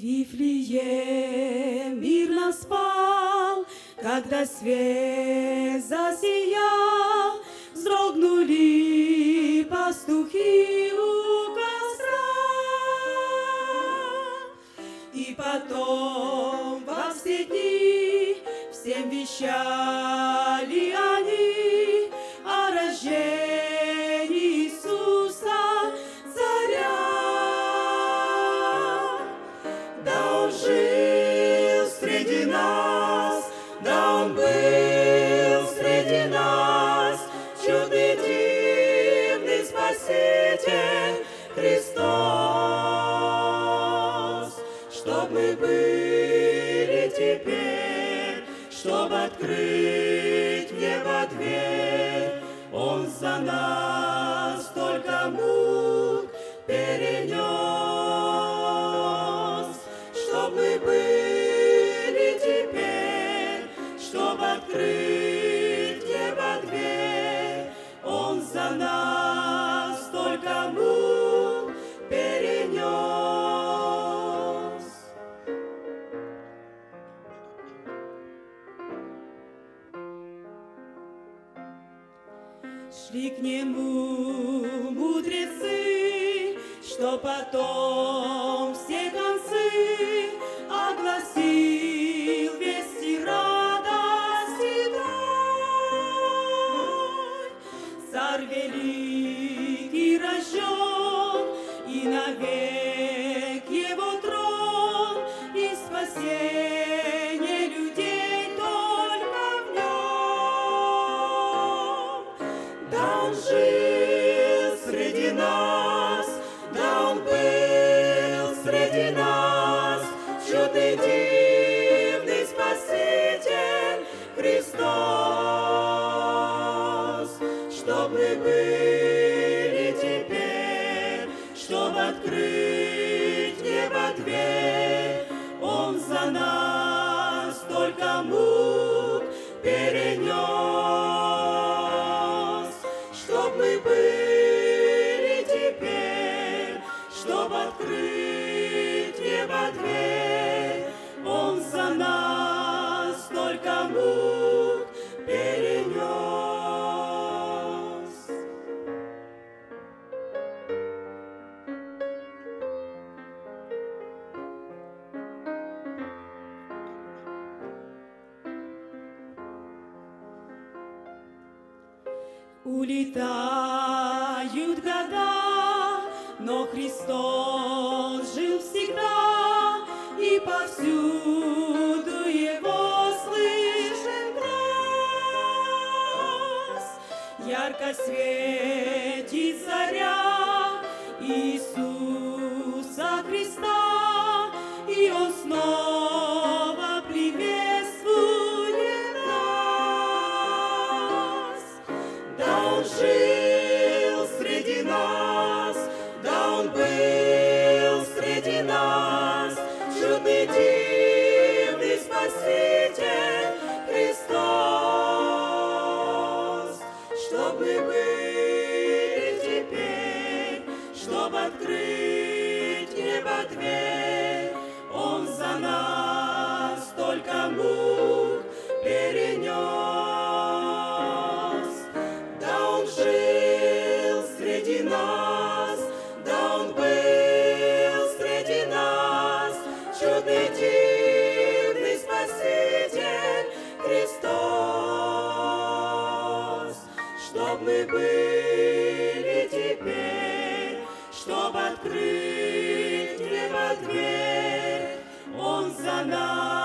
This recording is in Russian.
Вифлеем мирно спал, когда свет засиял, вздрогнули пастухи у костра. И потом во все дни всем вещали они Христос. Чтоб мы были теперь, чтоб открыть Шли к нему мудрецы, что потом все концы огласил вести радости дай. Царь великий рожден, и навек его трон, и спасение Чтоб были теперь, чтоб открыть небо дверь, Он за нас только мук перенес. Чтоб мы были теперь, чтоб открыть небо дверь, Он за нас только мук Улетают года, но Христос жил всегда, и повсюду Его слышен глаз. Ярко светит жил среди нас, да Он был среди нас, чудный дивный Чтобы были теперь, чтобы открыть небо дверь, Он за нас.